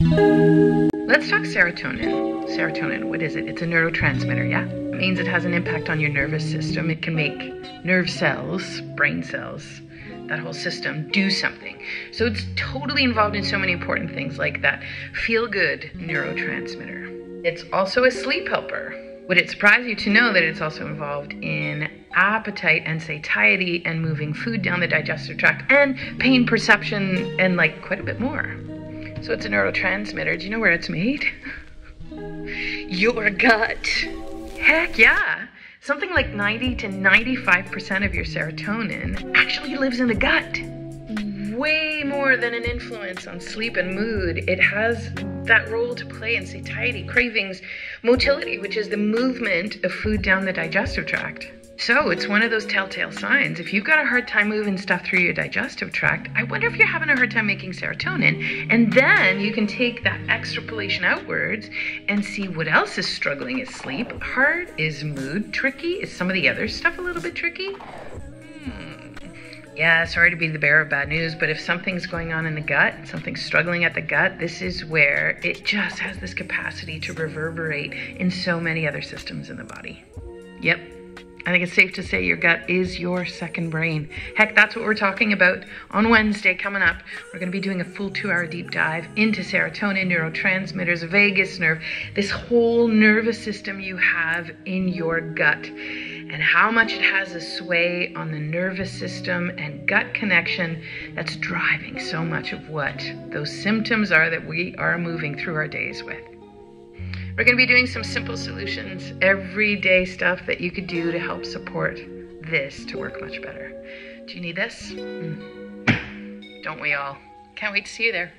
Let's talk serotonin. Serotonin, what is it? It's a neurotransmitter, yeah? It means it has an impact on your nervous system. It can make nerve cells, brain cells, that whole system do something. So it's totally involved in so many important things like that feel good neurotransmitter. It's also a sleep helper. Would it surprise you to know that it's also involved in appetite and satiety and moving food down the digestive tract and pain perception and like quite a bit more? So it's a neurotransmitter. Do you know where it's made? Your gut. Heck yeah. Something like 90 to 95% of your serotonin actually lives in the gut. Way more than an influence on sleep and mood. It has that role to play in satiety, cravings, motility, which is the movement of food down the digestive tract. So it's one of those telltale signs. If you've got a hard time moving stuff through your digestive tract, I wonder if you're having a hard time making serotonin. And then you can take that extrapolation outwards and see what else is struggling. Is sleep hard? Is mood tricky? Is some of the other stuff a little bit tricky? Hmm. Yeah, sorry to be the bearer of bad news, but if something's going on in the gut, something's struggling at the gut, this is where it just has this capacity to reverberate in so many other systems in the body. Yep, I think it's safe to say your gut is your second brain. Heck, that's what we're talking about on Wednesday coming up. We're going to be doing a full two hour deep dive into serotonin, neurotransmitters, vagus nerve, this whole nervous system you have in your gut, and how much it has a sway on the nervous system and gut connection that's driving so much of what those symptoms are that we are moving through our days with. We're going to be doing some simple solutions, everyday stuff that you could do to help support this to work much better. Do you need this? Mm. Don't we all? Can't wait to see you there.